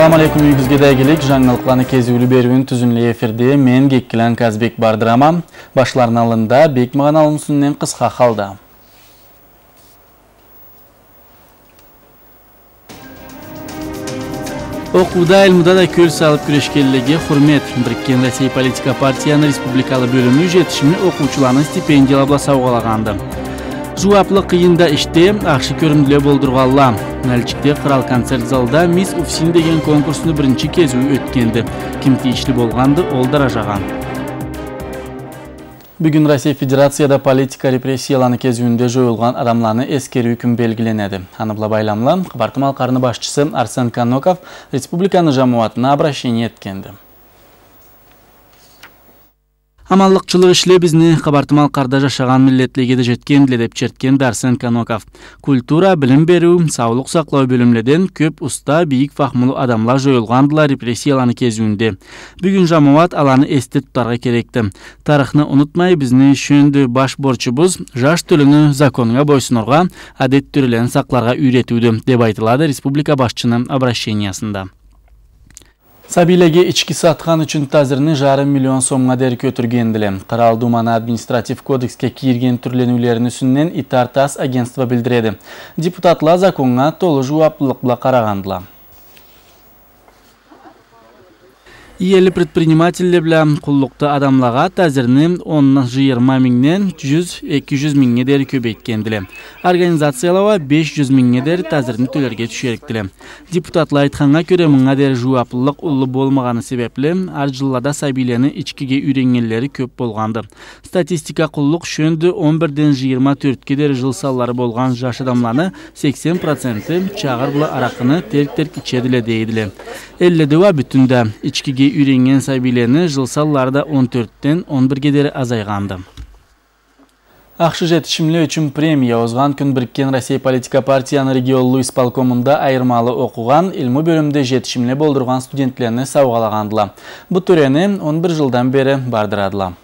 Assalamu alaikum үйгізге дәгелік жаңылықланы кезүүлі беруін түзінлі эфирде мен Геккілен Казбек бардырама. Башларын алында бек маған алымсыннен қысқа қалды. Оқуда ilmida da kөл салып күрешкенліге құрмет. Біріккен Ресей политика партияны республикалы бөлімі жетішімі оқушыларның стипендиялабла сауғалағанды. Жуаплы қиында іште ақшы көрімділе болдырғалла. Нәлчікте қырал концерт залда Мисс Уфсин деген конкурсыны бірінші кезу өткенді. Кім тиішлі болғанды ол даражаған. Бүгін Россия Федерацияда политика репрессияланы кезуінде жойылған адамланы ескеру күн белгіленеді. Аныбла байламлы, Қабартымал қарны башчысы Арсен Каноков республиканы жамуатына обращение еткенді. Амаллықчылық ішле бізні қабартымал қарда жашаған миллетлегеді жеткен деп черткен Дарсен Каноков. Культура, білім беру, саулық сақлау бөлімледен көп ұста бейік фахмылы адамлар жойылғандыла репрессияланы кезуінде. Бүгін жамауат аланы есте тұтарға керекті. Тарихны ұнытмай бізні шөнді баш борчыбыз жаш төліні законыңа бойсынырға, адет түрілен сақларға үйретуді, деп айтылады республика башчының обращениясында. Сабилеге ички сатқан үшін тазырны жарым миллион сомға дәр көтіргенділі. Қырал Думаны административ кодекске түрленулерін үсіннен итартас агентство білдіреді. Депутатла законға толы жуаплықла қарағандыла. Иелі предпринимателі білі құллықты адамлаға тәзірні 10-20 міңнен 100-200 міңне дәрі көбейткенділі. Организациялауа 500 міңне дәрі тәзірні төлерге түшеріктілі. Депутатлы айтқанға көре мұңа дәрі жуаплылық ұлы болмағаны себеплі, әр жыллада сәбилені ичкеге үйренгенлері көп болғанды. Статистика құллық шөнді 11-ден 24-ке дәрі жыл саллары болған жаш адамланы 80% чағыр бұлы арақыны терк-терк ичеділі дейділі. Әлледіва бүтінді үйренген сәбилені жыл салларда 14-тен 11-ге дері азайғанды. Ақшы жетішімлі үшін премия озған күн біріккен Россия политика партияны регионлы исполкомында айырмалы оқуған ilmi бөлімде жетішімлі болдырған студентлеріне сауғалағандыла. Бұл түрені 11 жылдан бері бардырадыла.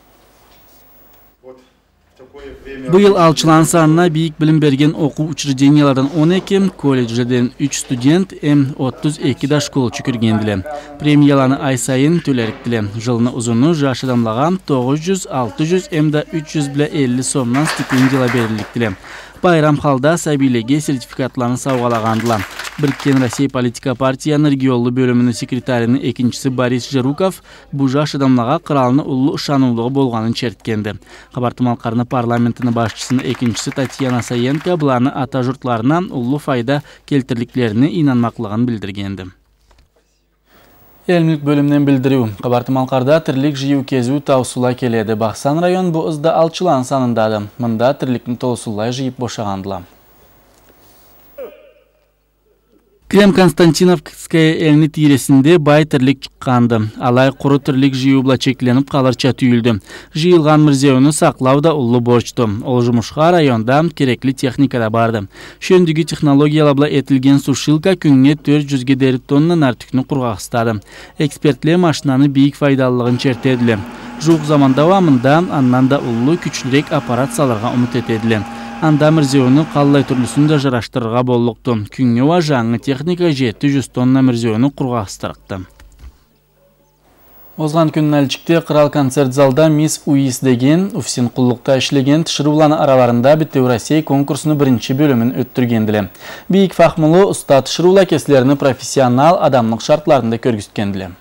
Бұйыл алчылан санына бейік білім берген оқу учреждениялардан 12, колледжден 3 студент, әм 32 да школ чүкіргенділі. Премияланы ай сайын төлеріктілі. Жылыны ұзыны жаш адамлаған 900-600 әмді 300 білі 50 сомнан стипендияла беріліктілі. Байрам қалда сәбилеге сертификатланы сауғалағандыла. Біріккен Россия политика партияны регионлы бөлімінің секретарінің екіншісі Борис Жируков бұл жаш адамлаға қыралыны ұлы ұшанулығы болғанын черткенді. Қабартымал қарны парламентінің башчысының екіншісі Татьяна Саенко бұланы ата жұртларына ұлы файда келтірліклеріне инанмақлығын білдіргенді. Елмілік бөлімнен білдіру. Қабартымалқарда тірлік жиу кезу таусыла келеді. Бақсан район ұзда алчылан санындады. Мұнда тірліктің толсулай жиып бошағандыла. Крем Константиновская элни тиресінде бай тірлік шыққанды. Алай құры тірлік жиюбла чекленіп қаларча түйілді. Жиылған мүрзеуіні сақлау да ұлы борчты. Ол жұмышқа районда керекли техникада барды. Шөндігі технологиялабла етілген сушилка күнне 400 дәрі тонна нартүкні құрғақстады. Экспертле машинаны бейік файдалылығын чертеділі. Жуық заманда вамында аннан да күчлірек аппарат саларға ұмыт анда мүрзеуіні қаллай түрлісін де жараштырға боллықты. Күнге жаңы техника 700 тонна мүрзеуіні құрғастырықты. Озған күн әлчікте қырал концерт залда Мисс Уис деген уфсин құллықта ішлеген тышыруланы араларында Біттеу Россия конкурсыны бірінші бөлімін өттіргенділі. Бейік фахмылы ұста тышырула кесілеріні профессионал адамлық шартларында көргісткенділі.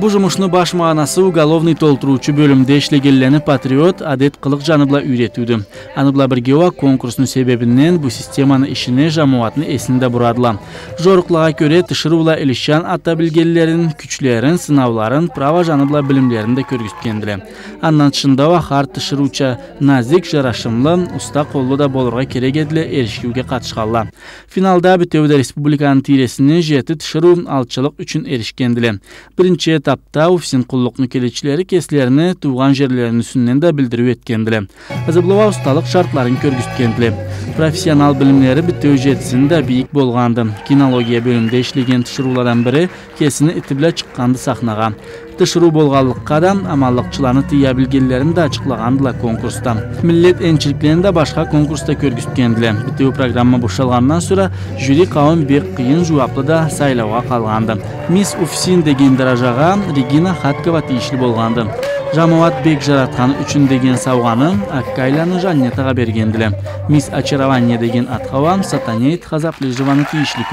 Жұмышны баш мағанасы уголовный толтыручы бөлімде ішлегеллені патриот адет қылық жаныбла үйретуді. Аныбла біргеуа конкурсны себебінен бұл системаны ішіне жамуатны есінде бұрадыла. Жорықлаға көре тышырула илишан ата білгелерін, күчлерін, сынауларын, права жаныбла білімлерін де көргісткенділі. Аннан шындава хар тышыруча назик, жарашымлы, уста қолы да болырға керек еділі ерішкеуге қатышқалла. Финалда бүтеуді республиканың тиресіне жеті тышыру алчылық үшін ерішкенділі. Бірінші этапта уфсин құллықны келечілері кесілеріні туған жерлерінің үсінен де білдіру еткенділі. Азыблова ұсталық шартларын. Профессионал білімлері біттеу жетісінде бейік болғанды. Кинология бөлімде ішлеген тұшырулардан бірі кесіні ітіблі шыққанды сахнаға. Тышыруу болгонлукка да амалдыкчыларны тыя билгенлерин да ачыклагандыла конкурста. Милдет энчиликтерин да башка конкурста көргүзгөндүле бүтүбү программа бушалгандан sonra жюри кабыл бек кыйын жууаптуу да сайлоого калганды мисс уфсин деген даражага регина хаткова тийиштүү болгонду жамаат бек жаратканы үчүн деген сабганы аккайланы жаннетага бергендиле мисс очарование деген аткаба сатанейт хазаплежеваны тийиштүү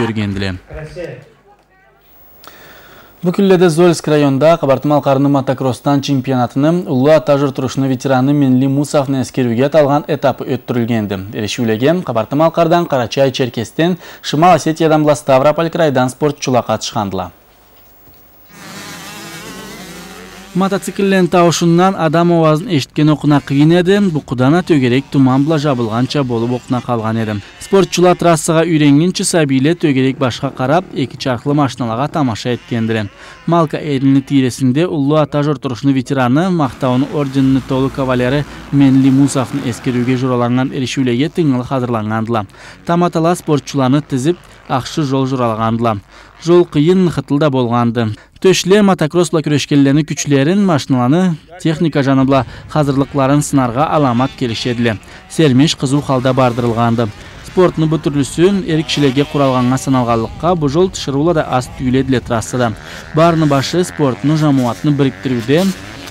көргендиле бүкүлледе зольск районда кабартымал карыны мотокросстан чемпионатыны улуу ата турушуну ветераны менли мусовдун эскерүүгө аталган этапы өттүрүлгенди эрешүүлөгө кабартымал кардан карачай черкестен шымал осетиядан була ставрополь крайдан спортчулар катышкандыла мотоциклден табышынан адам оозун эшиткен окуна кыйын эди букудана төгерек туман була жабылганча болуп окуна калган эди. Спортчулар трассага үйрөнгөнчө сабийле төгерек башка карап эки чаркылуу машиналарга тамаша эткендир малка элини тииресинде улуу ата жортурушунун ветераны мактабынын орденинин толук кавалери менли мусовдун эскерүүгө жураланган эрешүүлөгө тыңылык азырлангандыла таматала спортчуларны тизип акшы жол журалагандыла жол кыйын хытылда болгонду. Төшілер мотокросс була күрөшкөнлөрдүн күчлөрүн машиналарны техника жана була азырлыкларын сынарга аламат келишедиле сермеш кызуу халда бардырылганды спорттун бул түрлүсү эр кишилерге куралганга саналганлыкка бул жол тышыруула да аз түйүледиле трассада. Баарынын башы спорттун жамаатны бириктирүүдө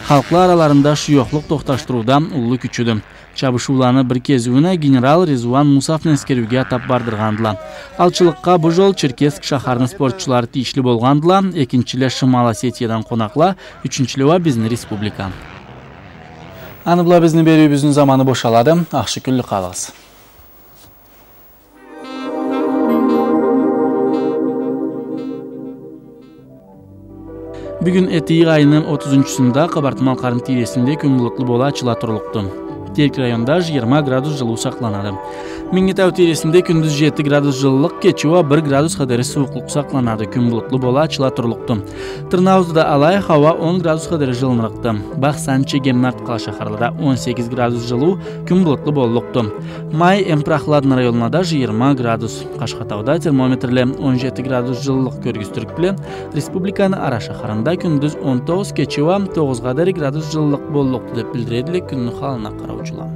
халклар араларында шуйоклук токтоштурууда улуу күчүдү чабышууларны бир кезүүнө генерал резуан мусовдун эскерүүгө атап бардыргандыла алчылыкка бул жол черкесск шаарынын спортчулары тийиштүү болгондула экинчи эле шымал осетиядан конакла үчүнчү эле биздин республика. Аны була биздин берүүбүздүн заманы бошалады. Акшы күнлүк калыңыз. Бүгүн этиги айынын отузунчусунда кабартымал карын тийресинде күн булуттуу боло ачыла турукту терк районда жыйырма градус жылуу сакланады миңгитау тиресинде күндүз жети градус жылуулук кечээ уа бир градус кадери сууклук сакланады күн булуттуу боло ачыла турукту тырнаабызда алай хаба он градус кадери жылынырыкты бак санчи гемнарт кала шаарында он сегиз градус жылуу күн булуттуу болулукту май эң прохладный районунда жыйырма градус. Кашкатауда термометрле он жети градус жылуулук көргөзтүрүп беле республиканын ара шаарында он тогуз кечээ уа тогуз кадери градус жылуулук болулукту деп билдирет эле күндүн хаалына Angela.